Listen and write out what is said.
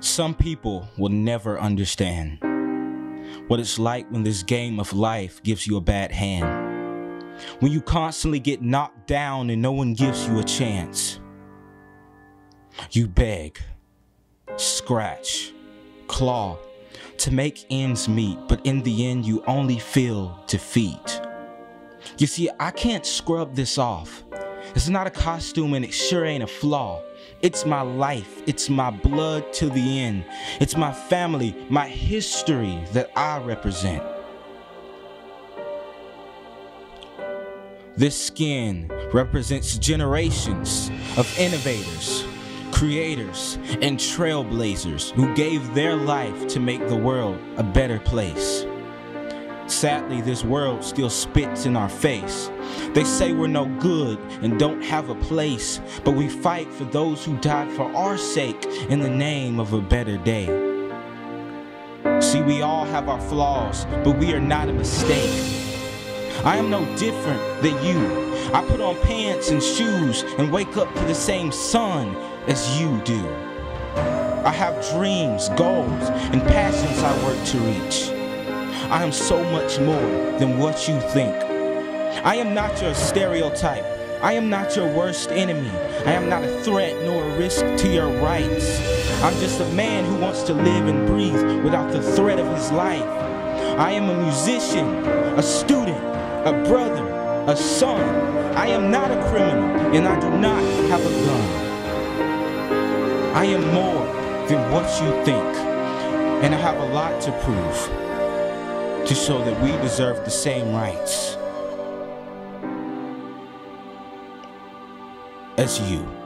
Some people will never understand what it's like when this game of life gives you a bad hand. When you constantly get knocked down and no one gives you a chance. You beg, scratch, claw to make ends meet, but in the end, you only feel defeat. You see, I can't scrub this off. It's not a costume and it sure ain't a flaw. It's my life, it's my blood to the end. It's my family, my history that I represent. This skin represents generations of innovators, creators, and trailblazers who gave their life to make the world a better place. Sadly, this world still spits in our face. They say we're no good and don't have a place, but we fight for those who died for our sake in the name of a better day. See, we all have our flaws, but we are not a mistake. I am no different than you. I put on pants and shoes and wake up to the same sun as you do. I have dreams, goals, and passions I work to reach. I am so much more than what you think. I am not your stereotype. I am not your worst enemy. I am not a threat nor a risk to your rights. I'm just a man who wants to live and breathe without the threat of his life. I am a musician, a student, a brother, a son. I am not a criminal and I do not have a gun. I am more than what you think, and I have a lot to prove to show that we deserve the same rights as you.